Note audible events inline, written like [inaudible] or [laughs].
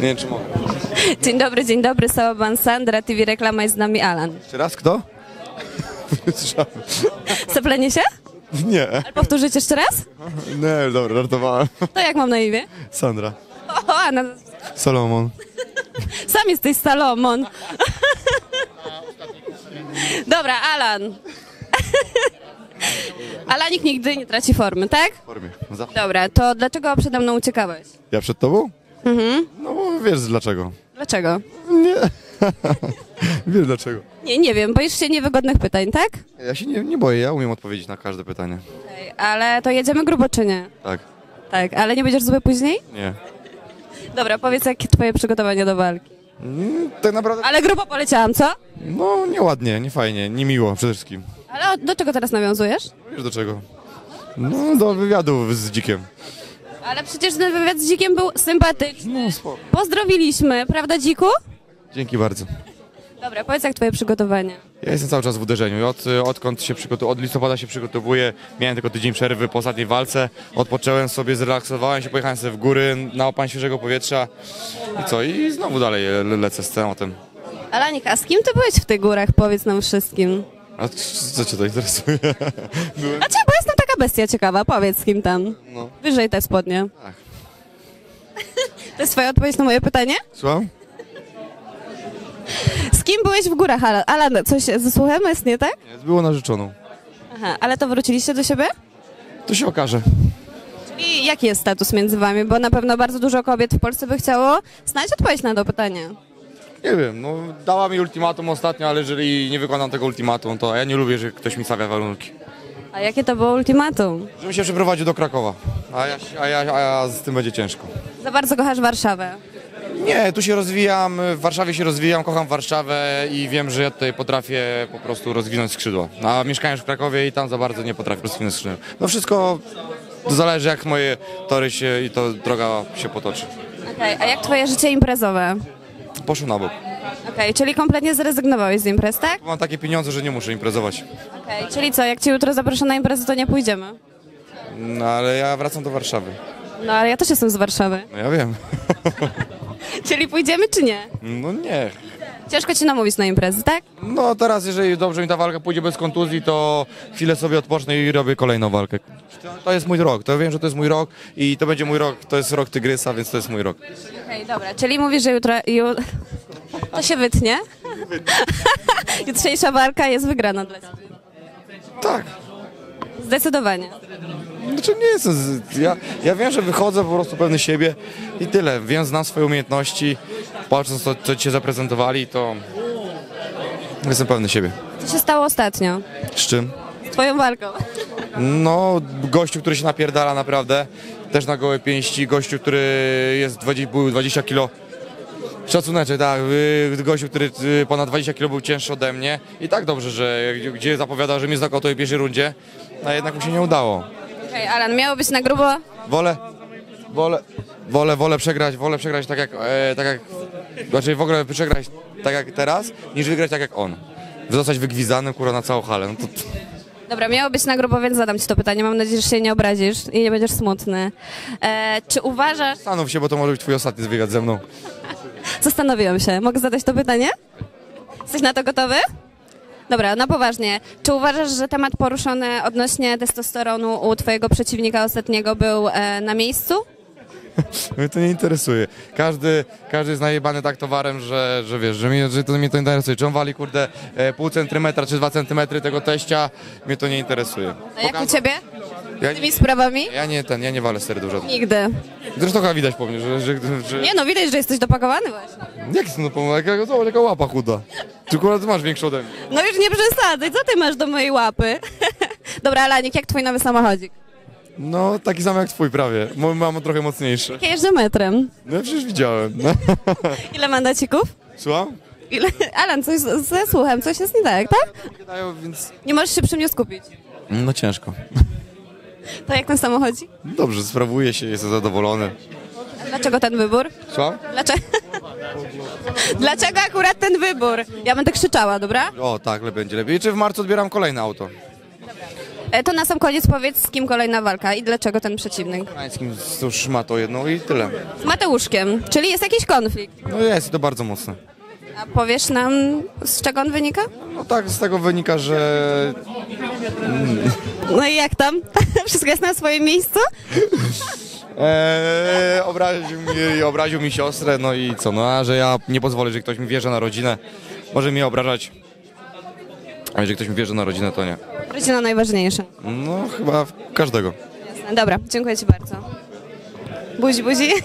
Nie wiem, czy mogę. Dzień dobry, dzień dobry, Sałaban Sandra, TV Reklama jest z nami Alan. Jeszcze raz, kto? Nie [laughs] słyszałem. Zaplenie się? Nie. Ale powtórzyć jeszcze raz? Nie, dobra, żartowałem. To jak mam na imię? Sandra. O, Anna, Solomon. sam jesteś Salomon. Dobra, Alan. Alanik nigdy nie traci formy, tak? W formie. Zawsze. Dobra, to dlaczego przede mną uciekałeś? Ja przed tobą? Mhm. No bo wiesz dlaczego. Dlaczego? Nie. [laughs] wiesz dlaczego. Nie, nie wiem, boisz się niewygodnych pytań, tak? Ja się nie, nie boję, ja umiem odpowiedzieć na każde pytanie. Okej, ale to jedziemy grubo czy nie? Tak. Tak, ale nie będziesz zły później? Nie. Dobra, powiedz jakie twoje przygotowania do walki. Mm, tak naprawdę... Ale grubo poleciałam, co? No, nieładnie, nie fajnie, nie miło przede wszystkim. Ale o- do czego teraz nawiązujesz? Wiesz do czego? No, do wywiadu z dzikiem. Ale przecież ten wywiad z Dzikiem był sympatyczny. No, spoko. Pozdrowiliśmy, prawda Dziku? Dzięki bardzo. Dobra, powiedz jak twoje przygotowania. Ja jestem cały czas w uderzeniu. Od, odkąd się przygotu- od listopada się przygotowuję, miałem tylko tydzień przerwy po ostatniej walce. Odpocząłem sobie, zrelaksowałem się, pojechałem sobie w góry na opan świeżego powietrza. I co? I znowu dalej le- lecę z tematem. Alanik, a z kim ty byłeś w tych górach? Powiedz nam wszystkim. A co cię to interesuje? Byłem... A cię, bestia ciekawa, powiedz z kim tam. No. Wyżej te spodnie. Tak. [laughs] To jest twoja odpowiedź na moje pytanie? Słucham? Z kim byłeś w górach, Alan? Alan, coś ze słuchem jest nie tak? Nie, było narzeczoną. Aha, ale to wróciliście do siebie? To się okaże. I jaki jest status między wami? Bo na pewno bardzo dużo kobiet w Polsce by chciało znać odpowiedź na to pytanie. Nie wiem, no dała mi ultimatum ostatnio, ale jeżeli nie wykonam tego ultimatum, to ja nie lubię, że ktoś mi stawia warunki. A jakie to było ultimatum? Żebym się przeprowadził do Krakowa, a ja, a ja, a ja z tym będzie ciężko. Za bardzo kochasz Warszawę. Nie, tu się rozwijam, w Warszawie się rozwijam, kocham Warszawę i wiem, że ja tutaj potrafię po prostu rozwinąć skrzydła. A mieszkałem już w Krakowie i tam za bardzo nie potrafię rozwinąć skrzydła. No wszystko zależy jak moje tory się i to droga się potoczy. Okej, a jak twoje życie imprezowe? Poszło na bok. Okej, czyli kompletnie zrezygnowałeś z imprez, tak? Mam takie pieniądze, że nie muszę imprezować. Okej, czyli co, jak cię jutro zaproszę na imprezę, to nie pójdziemy? No ale ja wracam do Warszawy. No ale ja też jestem z Warszawy. No ja wiem. [laughs] Czyli pójdziemy czy nie? No nie. Ciężko ci namówić na imprezy, tak? No teraz, jeżeli dobrze mi ta walka pójdzie bez kontuzji, to chwilę sobie odpocznę i robię kolejną walkę. To, to jest mój rok, to wiem, że to jest mój rok i to będzie mój rok, to jest rok Tygrysa, więc to jest mój rok. Okej, dobra, czyli mówisz, że jutro... Ju... To się wytnie? [laughs] Jutrzejsza walka jest wygrana dla ciebie. Tak. Zdecydowanie. Znaczy nie jestem, z- ja, ja wiem, że wychodzę po prostu pewny siebie i tyle. Wiem, znam swoje umiejętności, patrząc to, co cię zaprezentowali, to jestem pewny siebie. Co się stało ostatnio? Z czym? Z twoją walką. No, gościu, który się napierdala naprawdę, też na gołe pięści, gościu, który jest 20, był 20 kilo, szacuneczek, tak, y, gościu, który y, ponad 20 kilo był cięższy ode mnie i tak dobrze, że gdzie- zapowiadał, że mnie znokautował w pierwszej rundzie, a jednak mu się nie udało. Okej, Alan, miało być na grubo? Wolę, wolę, wolę, wolę przegrać, wolę przegrać tak jak, e, tak jak, znaczy w ogóle przegrać tak jak teraz, niż wygrać tak jak on. Zostać wygwizanym, kurwa, na całą halę, no to... Dobra, miało być na grubo, więc zadam ci to pytanie. Mam nadzieję, że się nie obrazisz i nie będziesz smutny. E, czy uważasz... Zastanów się, bo to może być twój ostatni wywiad ze mną. Zastanowiłam się. Mogę zadać to pytanie? Jesteś na to gotowy? Dobra, na poważnie. Czy uważasz, że temat poruszony odnośnie testosteronu u twojego przeciwnika ostatniego był e, na miejscu? [laughs] Mnie to nie interesuje. Każdy, każdy jest najebany tak towarem, że, że wiesz, że mnie, że to mnie to interesuje. Czy on wali, kurde, e, pół centymetra czy dwa centymetry tego teścia, mnie to nie interesuje. A jak u ciebie? Ja, Z tymi sprawami? ja nie ten, ja nie walę stery dużo. Nigdy. Zresztą chyba widać po mnie, że... że, że Nie no, widać, że jesteś dopakowany właśnie. jak jest to pomysł? Jaka, zobacz, jaka łapa chuda. Ty akurat masz większą ode mnie. No już nie przesadzaj, co ty masz do mojej łapy? [laughs] Dobra, Alanik, jak twój nowy samochodzik? No, taki sam jak twój prawie. Mój mam trochę mocniejszy. Ja jeżdżę metrem. No przecież widziałem. No. [laughs] Ile mandacików? Słucham? Ile? Alan, coś z- ze słuchem, coś jest nie tak, tak? Gadają, więc... Nie możesz się przy mnie skupić. No ciężko. [laughs] To jak ten samochodzik? Dobrze, sprawuję się, jestem zadowolony. Dlaczego ten wybór? Słucham? Dlaczego? [laughs] Dlaczego akurat ten wybór? Ja będę krzyczała, dobra? O, tak, le- będzie lepiej. Czy w marcu odbieram kolejne auto? E, To na sam koniec powiedz, z kim kolejna walka i dlaczego ten przeciwnik. Pańskim cóż ma to jedno i tyle. Z Mateuszkiem, czyli jest jakiś konflikt. No jest i to bardzo mocne. A powiesz nam, z czego on wynika? No tak, z tego wynika, że No i jak tam? [laughs] Wszystko jest na swoim miejscu? Eee, obraził, mi, obraził mi siostrę, no i co, no a że ja nie pozwolę, że ktoś mi wierzy na rodzinę, może mnie obrażać, a jeżeli ktoś mi wierzy na rodzinę, to nie. Rodzina najważniejsza. No chyba każdego. Jasne. Dobra, dziękuję Ci bardzo. Buzi, buzi. [laughs]